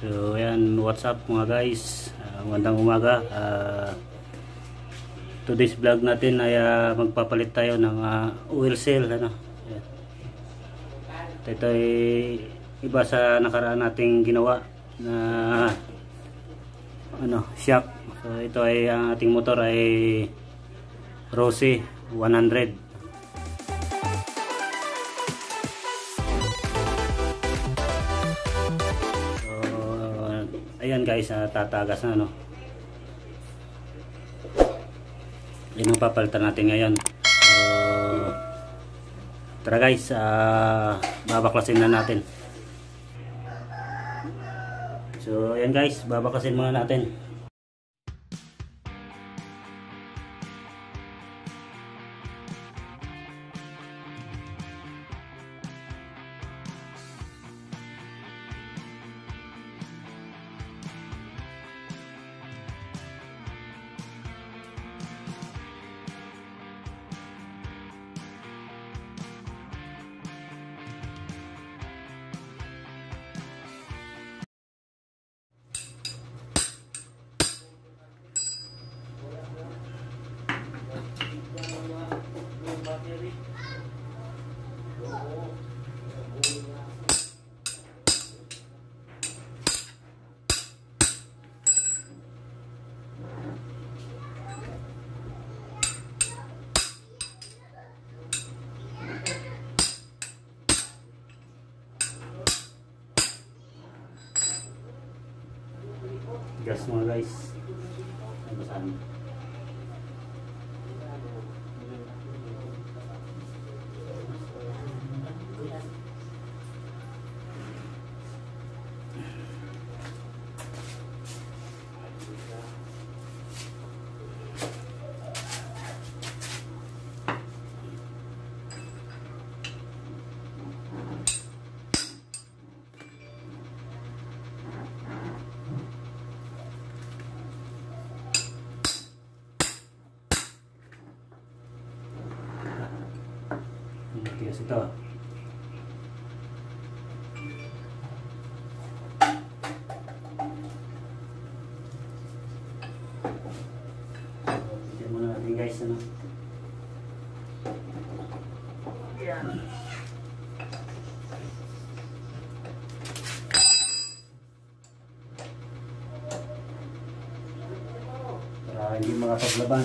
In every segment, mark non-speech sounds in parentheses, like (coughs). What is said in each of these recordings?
So ayan, what's up mga guys? Uh, magandang umaga. Uh, today's vlog natin ay uh, magpapalit tayo ng uh, oil seal ano. Ayan. Ito ay iba sa nakaraan nating ginawa na ano, shock. So ito ay ang ating motor ay Rossi 100. Ayan guys uh, tatagas na no yun ang papalitan natin ngayon. So tara guys uh, babaklasin na natin. So ayan guys babaklasin muna natin mga guys ito. Tignan muna natin guys ano. Yan. Para hindi makapaglaban.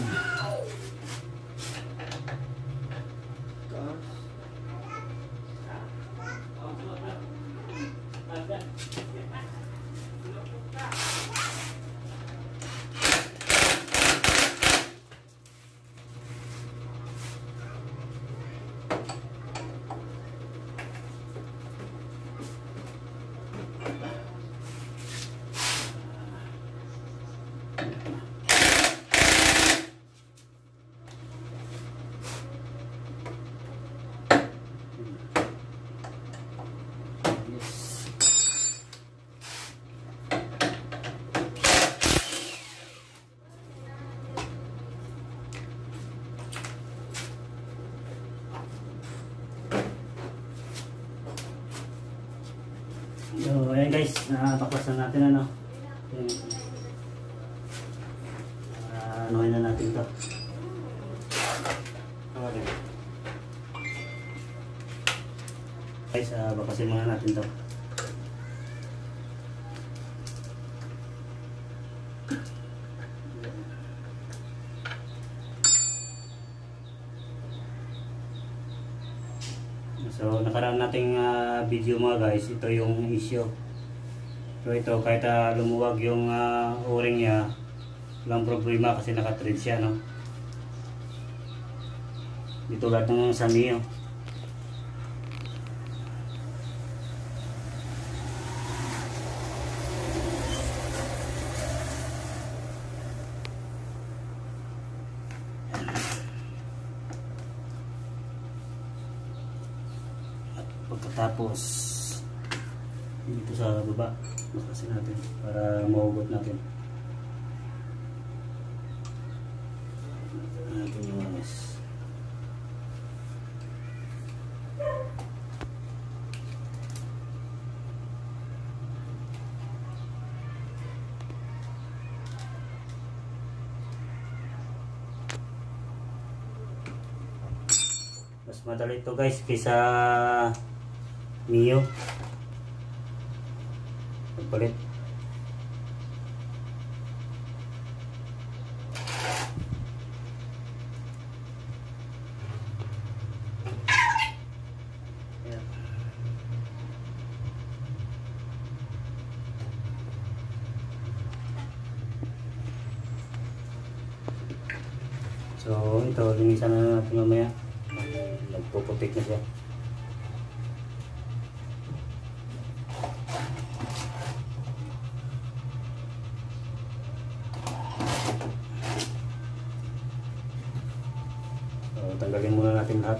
So, napakwas na natin ano. Uh, anuhin na natin to. Okay. Guys, uh, bakasin muna natin to. So nakaraan nating uh, video mga guys, ito yung issue. So ito kahit uh, lumuwag yung uh, o-ring niya, walang problema kasi naka-thread siya no. Dito lahat ng sa Mio. pagkatapos dito sa baba makasin natin para mahugot natin natin yung amis Mas madali ito guys kaysa Mio. Magpalit. Ayan. So, ito, linisan na natin mamaya. Nagpuputik na siya. So, tanggalin muna natin lahat.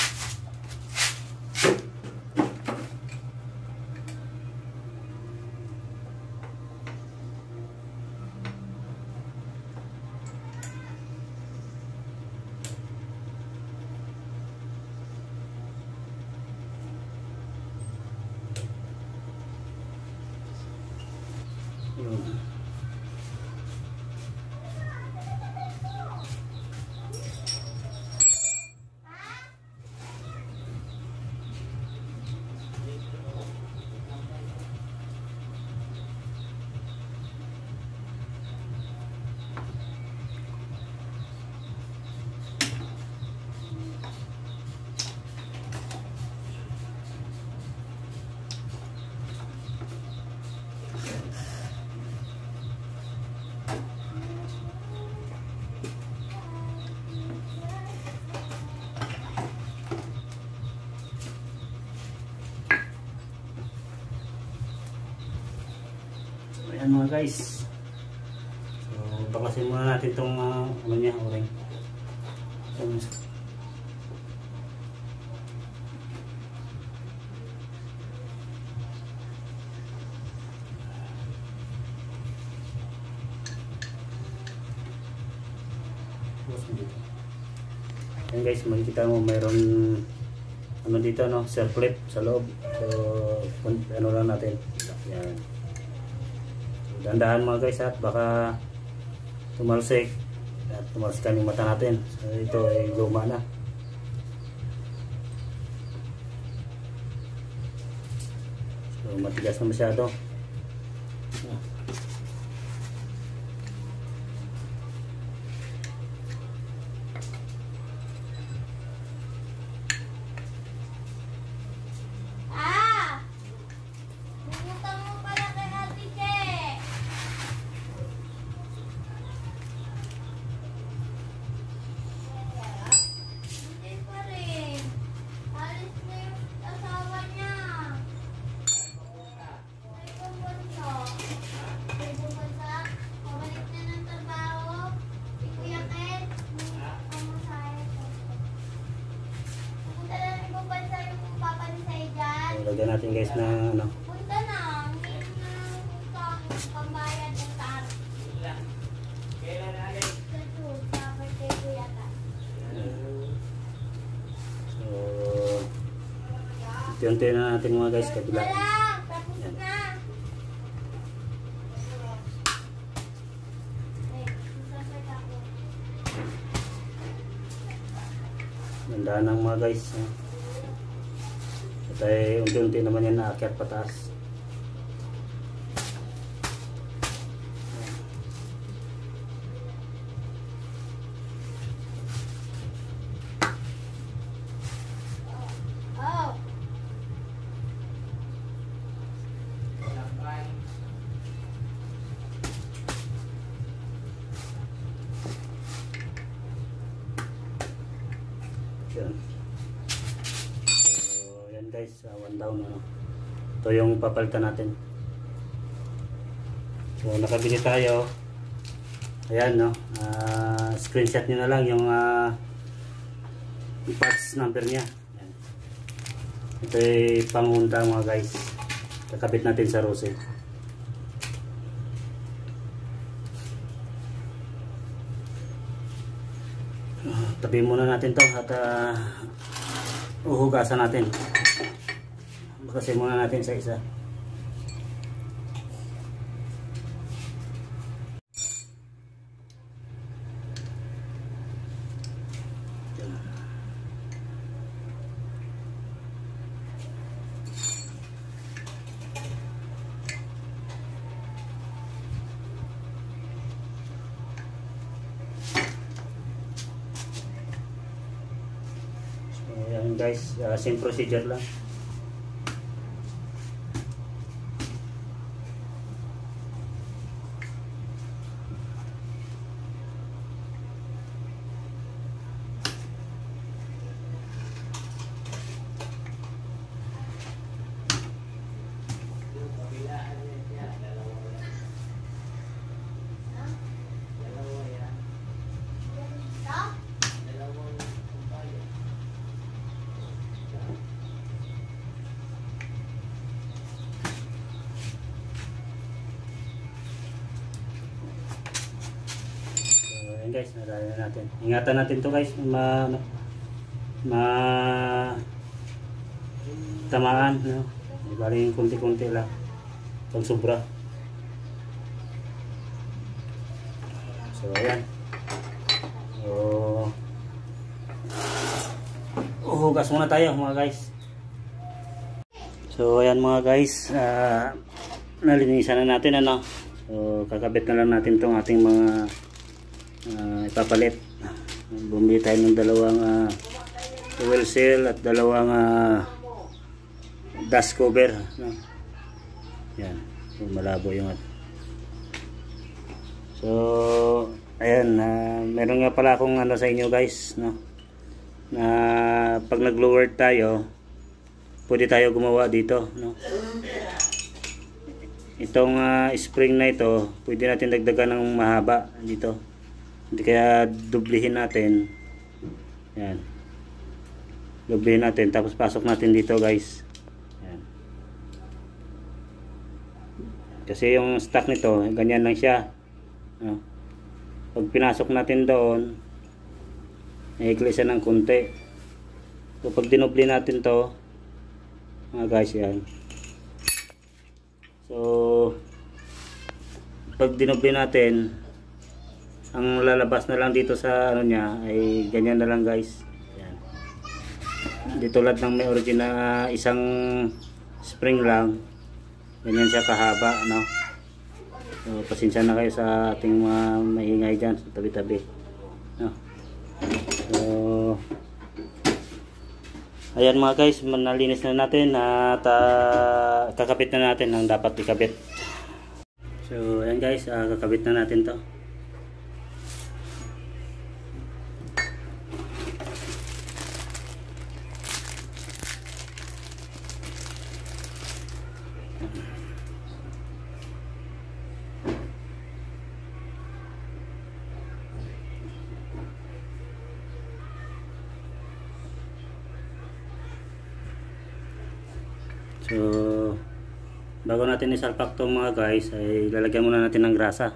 Ayan mga guys. So, bakasin muna natin itong uh, ano niya, oring. Dito. Ayan guys, makikita mo mayroon ano dito no, circlip sa loob. So, ano lang natin. Yan. Dandahan mga guys at baka tumalsik at tumalsikan yung mata natin. So ito ay luma na. So matigas na masyado. Birthday ko yata. So unti-unti na natin mga guys kabila. Na na. Ako. Gandaan ng mga guys. ha. Ay unti-unti naman yan naakyat pataas. Oh. Yan. So, yan guys, uh, one down ano. Ito papalitan natin. So, nakabili tayo. Ayan, no. Ah, screenshot nyo na lang yung yung parts number niya. Ayan. Ito ay pangunda mga guys. Kakabit natin sa rose. Ah, Tabi muna natin to at ah, uhugasan natin. Bakasin muna natin sa isa. Guys, ah, same procedure lang. Stop. So, ayan guys, nalala natin. Ingatan natin to guys, ma ma tamaan, no? Bali kunti-kunti lang. Pag sobra. So, ayan. So, uhugas muna tayo mga guys. So, ayan mga guys. ah nalinisan na natin, ano? So, kakabit na lang natin tong ating mga ah, ipapalit. Bumili tayo ng dalawang uh, oil seal at dalawang ah, dust cover. No? Yan. So, malabo yung at. So, ayan. ah, meron nga pala akong ano sa inyo guys. No? Na pag nag-lower tayo, pwede tayo gumawa dito. No? Itong ah, spring na ito, pwede natin dagdagan ng mahaba dito. Hindi kaya dublihin natin. Yan. Dublihin natin tapos pasok natin dito, guys. Yan. Kasi yung stock nito, ganyan lang siya. No? Pag pinasok natin doon, naikli siya ng konti. So pag dinubli natin to, mga guys, yan. So, pag dinobli natin, ang lalabas na lang dito sa ano niya ay ganyan na lang guys. Yan. Di tulad ng may origin na isang spring lang. Ganyan siya kahaba, no? So, pasensya na kayo sa ating mga maingay dyan sa tabi-tabi. No? So, Ayan mga guys, manalinis na natin at ah, kakabit na natin ang dapat ikabit. So ayan guys, ah, kakabit na natin to. So, bago natin isalpak to mga guys, ay lalagyan muna natin ng grasa.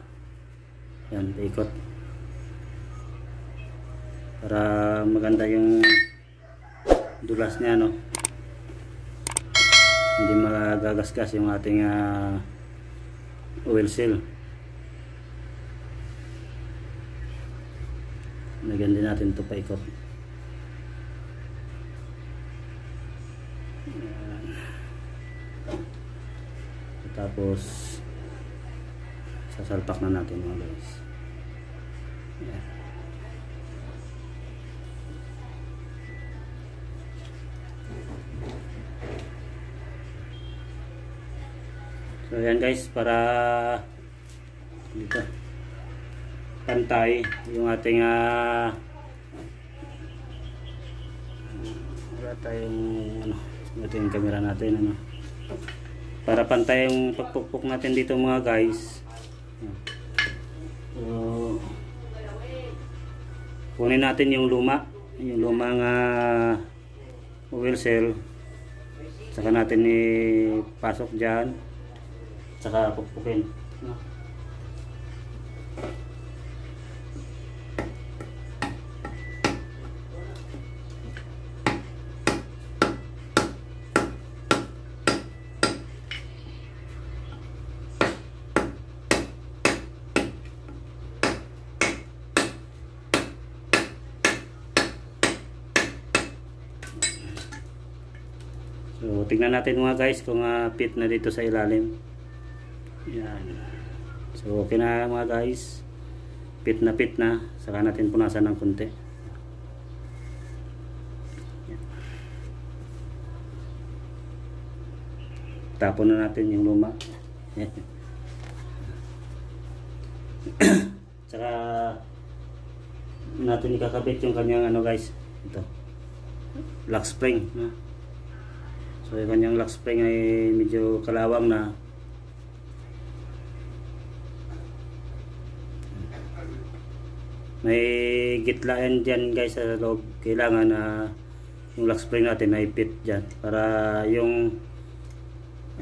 Yan, paikot. Para maganda yung dulas niya, no? Hindi magagasgas yung ating ah, oil seal. Lagyan din natin ito paikot. Tapos sasalpak na natin mga guys. So yan guys para dito pantay yung ating ah, wala tayong ano yung camera natin ano para pantay yung pagpukpok natin dito mga guys. So kunin natin yung luma. Yung lumang uh, oil cell. Saka natin ipasok dyan. Saka pukpukin. no? Natin mga guys kung uh, fit na dito sa ilalim. Yan. So, okay na mga guys. Fit na fit na. Saka natin punasan ng konti. Yan. Tapon na natin yung luma. Yan. (coughs) Saka natin ikakabit yung kanyang ano guys. Ito. Lock spring. No? So yung kanyang lock spring ay medyo kalawang na. May gitlaan dyan guys sa loob. Kailangan na yung lock spring natin ay fit dyan. Para yung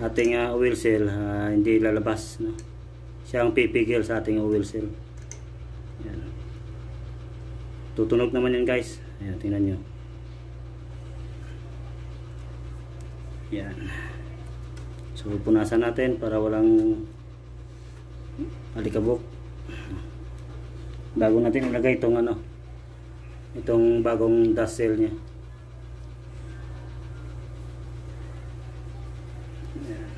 ating uh, oil seal uh, hindi lalabas. No? Siya ang pipigil sa ating oil seal. Yan. Tutunog naman yan guys. Ayan, tingnan nyo. Yan. So punasan natin para walang alikabok. Bago natin ilagay itong ano, itong bagong dust seal niya. Yan.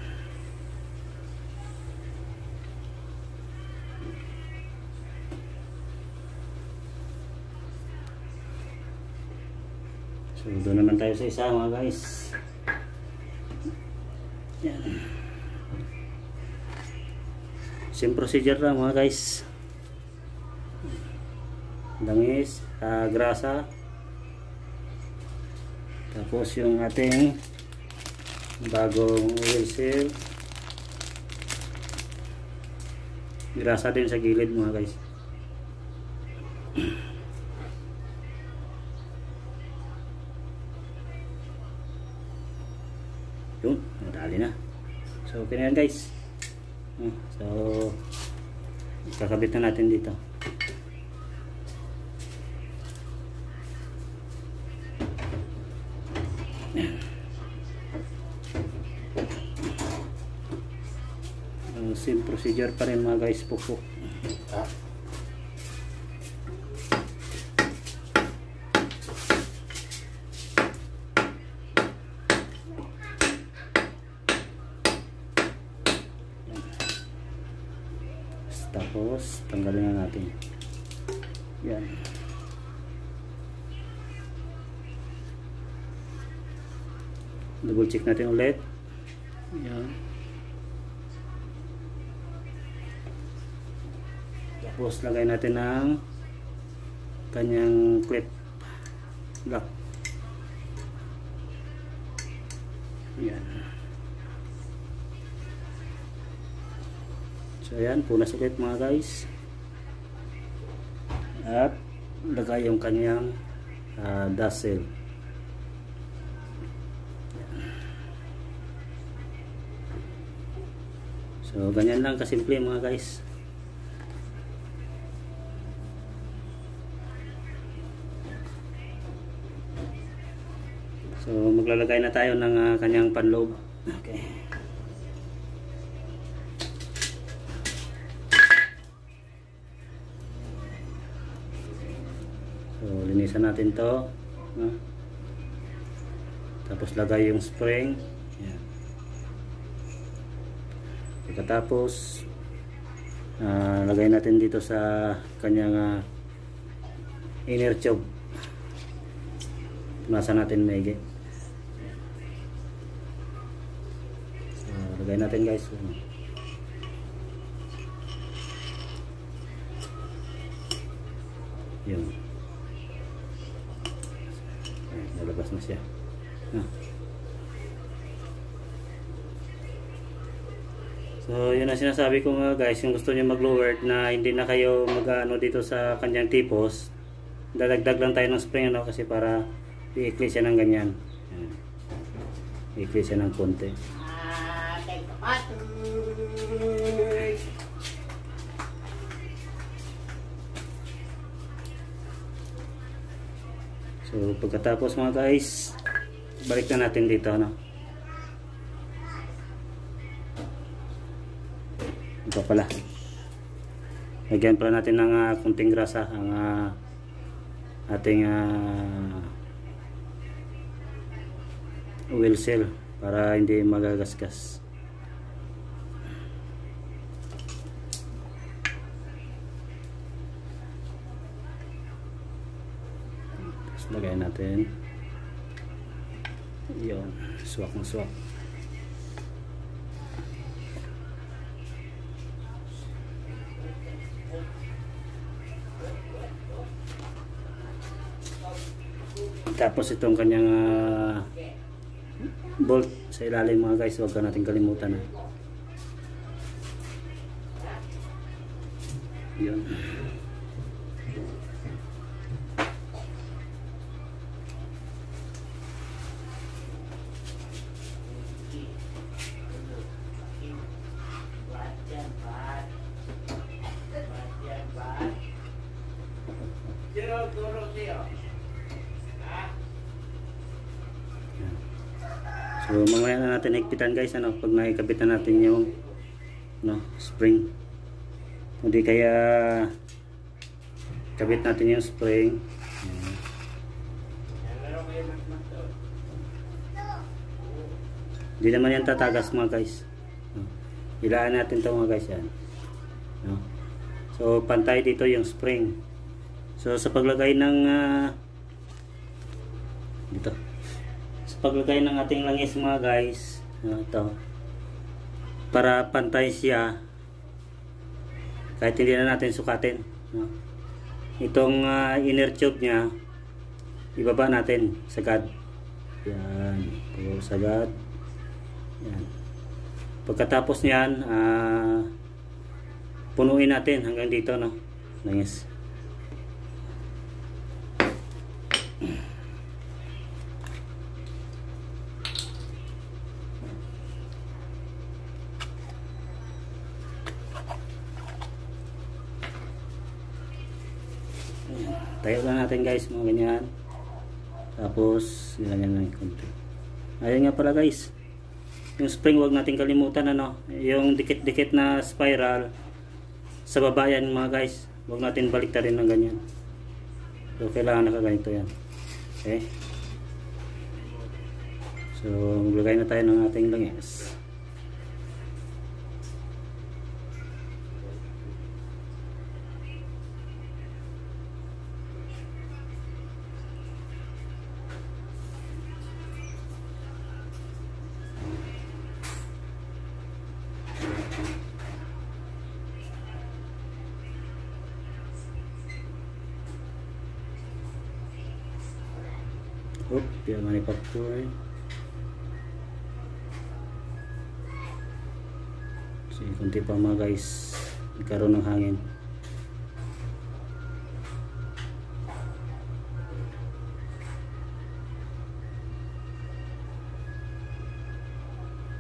So doon naman tayo sa isa mga guys. Same procedure lang mga guys. Langis, uh, grasa. Tapos yung ating bagong oil seal. Grasa din sa gilid mga guys. Yun, nadali na. So, okay na yan guys. Ah, So, kakabit na natin dito. Ang same procedure pa rin mga guys, pukpuk. Ah. Tapos, tanggalin na natin. Yan. Double check natin ulit. Yan. Tapos, lagay natin ng kanyang clip lock. Yan. So ayan, punas ulit mga guys. At lagay yung kanyang uh, dust seal. So ganyan lang kasimple mga guys. So maglalagay na tayo ng uh, kanyang panloob. Okay. So, linisan natin to. No? Tapos lagay yung spring. Yan. Pagkatapos, uh, lagay natin dito sa kanyang uh, inner tube. Punasan natin maigi. So, lagay natin guys. Yun. Ayan, lalabas na siya. No. So, yun ang sinasabi ko nga guys, kung gusto niyo mag-lowered na hindi na kayo mag-ano dito sa kanyang tipos, dadagdag lang tayo ng spring ano kasi para iikli siya ng ganyan. Yan. Iikli siya ng konti. So, pagkatapos mga guys, balik na natin dito, no? Pala. Lagyan pala natin ng uh, kunting grasa ang ah, ating uh, oil seal para hindi magagasgas. Tapos natin. Yun. Swak na swak. Tapos itong kanyang ah, bolt sa ilalim mga guys, huwag ka natin kalimutan. Ha. Yun. Higpitan guys ano pag nakikabit na natin yung no, spring. Hindi kaya kabit natin yung spring. Hindi naman yan tatagas mga guys. Ilaan natin to mga guys yan. No. So pantay dito yung spring. So sa paglagay ng ah, dito. Sa paglagay ng ating langis mga guys, no, ito. Para pantay siya kahit hindi na natin sukatin. No. Itong ah, inner tube niya ibaba natin sagad. Yan. Puro sagad. Yan. Pagkatapos niyan, ah, punuin natin hanggang dito, no? Langis. Ayan. Tayo lang natin guys, mga ganyan. Tapos, ganyan lang konti. Ayun nga pala guys. Yung spring wag natin kalimutan ano. Yung dikit-dikit na spiral sa baba yan mga guys. Wag natin baliktarin ng ganyan. So kailangan nakaganito yan. Okay? So maglagay na tayo ng ating langis. Manufacturing. So, kunti pa mga guys. Nagkaroon ng hangin.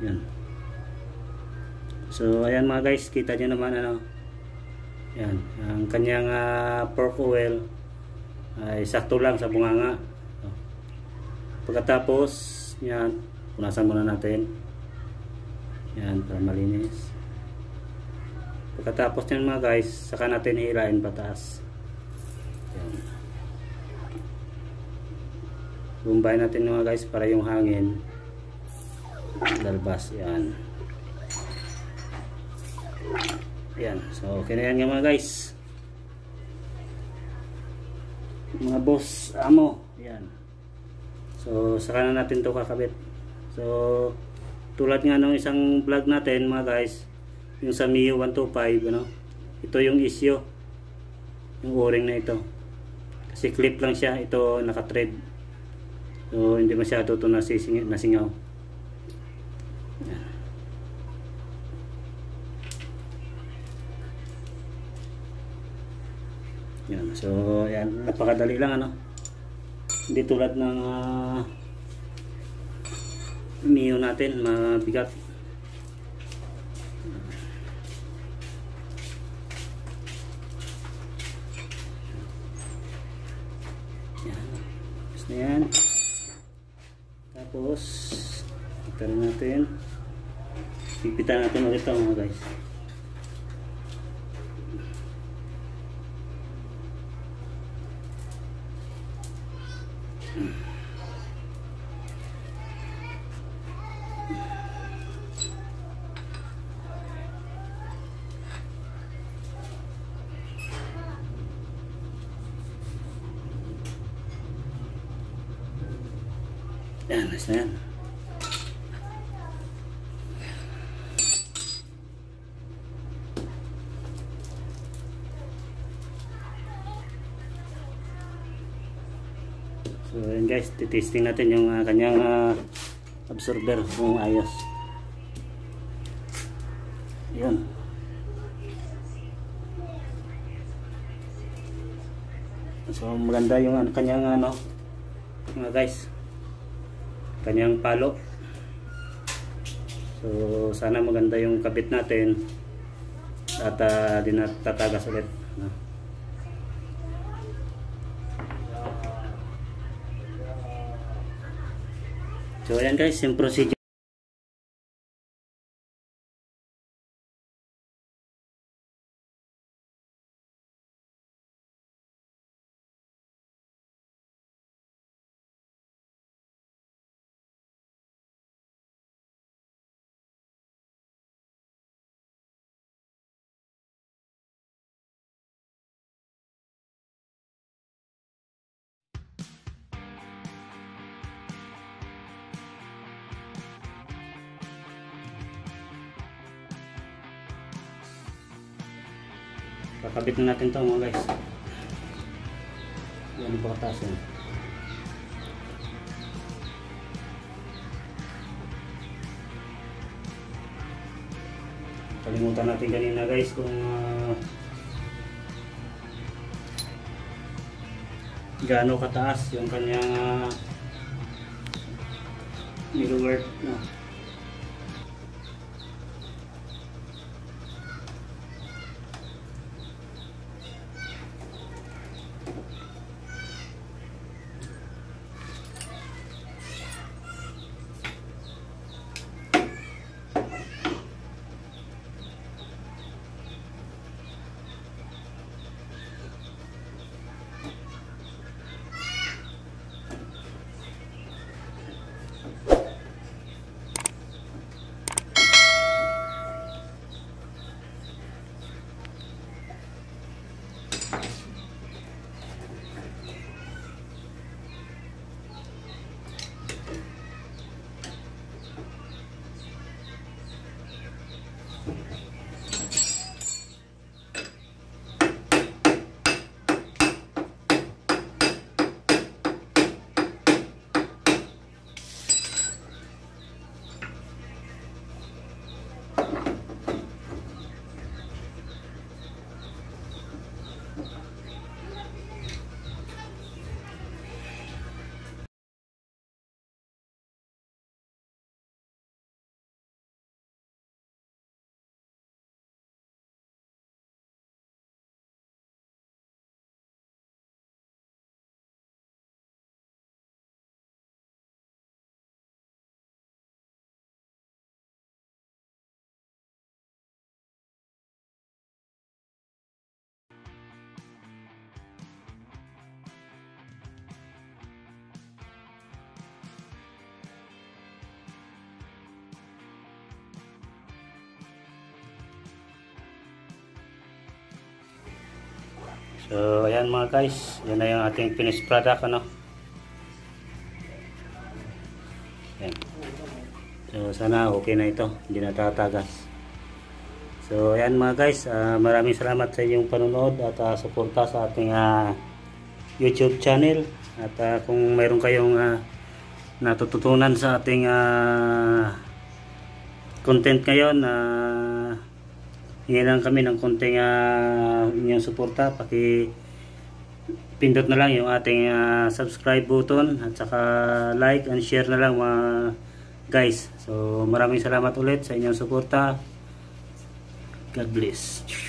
Yan. So, ayan mga guys. Kita nyo naman ano. Yan. Ang kanyang ah, pork oil ay sakto lang sa bunganga. Pagkatapos, yan, punasan muna natin. Yan, para malinis. Pagkatapos yan mga guys, saka natin hilain pataas. Yan. Bumbay natin mga guys para yung hangin lalabas. Yan. Yan. So, okay na yan mga guys. Mga boss, amo. Yan. So, saka na natin to kakabit. So, tulad nga ng isang vlog natin mga guys, yung sa Mio 125, ano, ito yung issue. Yung o-ring na ito. Kasi clip lang siya, ito naka-thread. So hindi masyado ito nasising, nasingaw. Yan. So yan, napakadali lang ano. Hindi tulad ng uh, Mio natin, mabigat. Yan. Tapos yan. Tapos, ito rin natin. Higpitan natin ulit ito mga guys. Yan, ayos na yan. So yan guys, titesting natin yung ah, kanyang ah, absorber kung ayos. Yun. So maganda yung ano, kanyang ano mga guys kanyang palo so sana maganda yung kabit natin at uh, di na tatagas ulit no? so ayan guys yung procedure na natin to mga guys yan pa kataas yan kalimutan natin kanina guys kung uh, gaano kataas yung kanyang uh, mirror no? So, ayan mga guys. Yan na yung ating finished product, ano. Ayan. So, sana okay na ito. Hindi na tatagas. So, ayan mga guys. ah, maraming salamat sa inyong panonood at ah, suporta sa ating ah, YouTube channel. At ah, kung mayroon kayong ah, natututunan sa ating ah, content ngayon na uh, lang kami ng konting ah, inyong suporta paki pindot na lang yung ating ah, subscribe button at saka like and share na lang mga guys. So maraming salamat ulit sa inyong suporta. God bless